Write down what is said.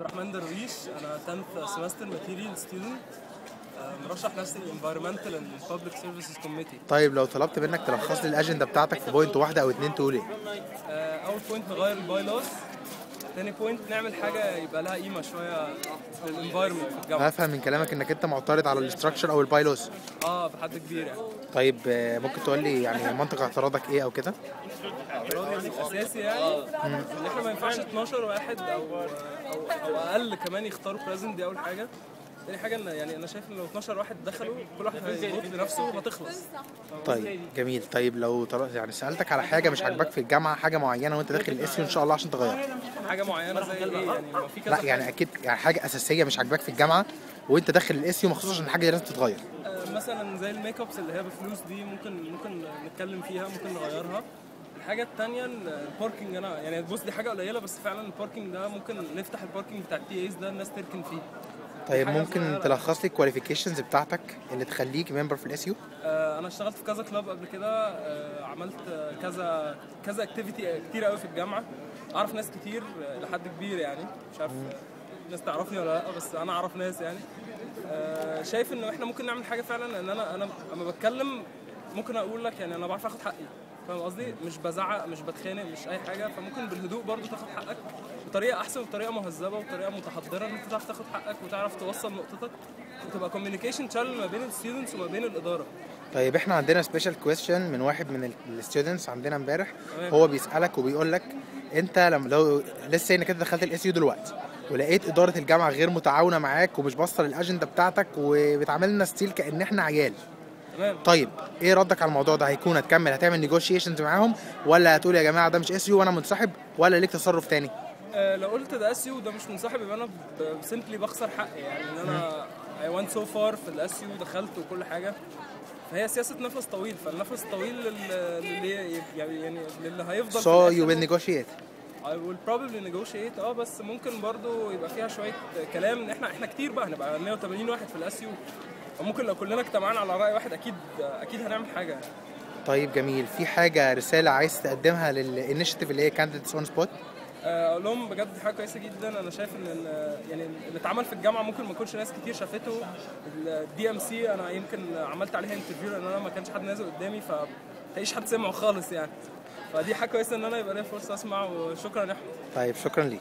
عبد الرحمن درويش. أنا 10th semester material student مرشح نفسي ال environmental and public services committee طيب لو طلبت منك تلخص لي الاجنده بتاعتك في point واحدة أو اتنين تقول إيه؟ أول point نغير ال bylaws تاني point نعمل حاجة يبقى لها قيمة شوية لل environment في الجامعة هفهم من كلامك إنك أنت معترض على ال structure أو ال bylaws آه بحد كبير يعني. طيب آه، ممكن تقول لي يعني منطق اعتراضك إيه أو كده؟ اعتراضي الاساسي يعني؟ إن إحنا ما ينفعش 12 واحد أو أو, أو أقل كمان يختاروا president دي أول حاجة. تاني حاجة إن يعني أنا شايف إن لو 12 واحد دخلوا كل واحد هيفوت لنفسه وهتخلص. طيب جميل. طيب لو. يعني سألتك على حاجة مش عاجباك في الجامعة حاجة معينة وأنت داخل ال SU إن شاء الله عشان تغيرها حاجة معينة زي إيه؟ يعني لو في كذا لا يعني أكيد يعني حاجة أساسية مش عاجباك في الجامعة وأنت داخل ال SU مخصوص عشان الحاجة دي لازم تتغير. آه، مثلا زي ال make ups اللي هي بفلوس دي ممكن ممكن نتكلم فيها ممكن نغيرها. الحاجة التانية ال parking أنا يعني بص دي حاجة قليلة بس فعلا ال parking ده ممكن نفتح ال parking بتاع ال TAs ده الناس تركن فيه. طيب ممكن. تلخص لي ال qualifications بتاعتك اللي تخليك member في ال SU آه، أنا اشتغلت في كذا club قبل كده آه، عملت كذا كذا activity كتير قوي في الجامعة. أعرف ناس كتير آه، لحد كبير يعني. مش عارف الناس تعرفني ولا لأ بس أنا أعرف ناس يعني. شايف إن إحنا ممكن نعمل حاجة فعلا لأن أنا أنا لما بتكلم ممكن أقول لك يعني أنا بعرف آخد حقي. فاهم قصدي؟ مش بزعق مش بتخانق مش أي حاجة. فممكن بالهدوء برضو تاخد حقك. بطريقة أحسن وبطريقه مهذبة وبطريقه متحضرة إن أنت تعرف تاخد حقك وتعرف توصل نقطتك وتبقى communication channel ما بين ال students وما بين الإدارة. طيب إحنا عندنا special question من واحد من ال students عندنا امبارح. هو بيسألك وبيقول لك أنت لما لو لسه إنك أنت دخلت ال SU دلوقتي ولقيت إدارة الجامعة غير متعاونة معاك ومش باصة للاجنده بتاعتك وبتعاملنا still كأن إحنا عيال. تمام. طيب إيه ردك على الموضوع ده؟ هيكون هتكمل هتعمل negotiations معاهم ولا هتقول يا جماعة ده مش SU وأنا منسحب ولا ليك تصرف تاني؟ آه، لو قلت ده SU ده مش منسحب يبقى أنا simply بخسر حقي. يعني إن أنا I went so far في ال SU دخلت وكل حاجة. فهي سياسة نفس طويل فالنفس طويل لل- للي يعني يعني للي هيفضل so you will negotiate I will probably negotiate آه بس ممكن برضو يبقى فيها شوية كلام. إحنا إحنا كتير بقى هنبقى 180 واحد في ال SU ممكن لو كلنا اجتمعنا على رأي واحد أكيد أكيد هنعمل حاجة. يعني. طيب جميل. في حاجة رسالة عايز تقدمها لل initiative اللي هي candidates on spot أقول لهم بجد حاجة كويسة جدا. أنا شايف إن يعني اللي اتعمل في الجامعة ممكن ما يكونش ناس كتير شافته. ال DMC أنا يمكن عملت عليها interview لأن أنا ما كانش حد نازل قدامي ف مفيش حد سمعه خالص يعني. فدي حاجة كويسة إن أنا يبقى ليا فرصة اسمع وشكرا يا أحمد. طيب شكرا ليك.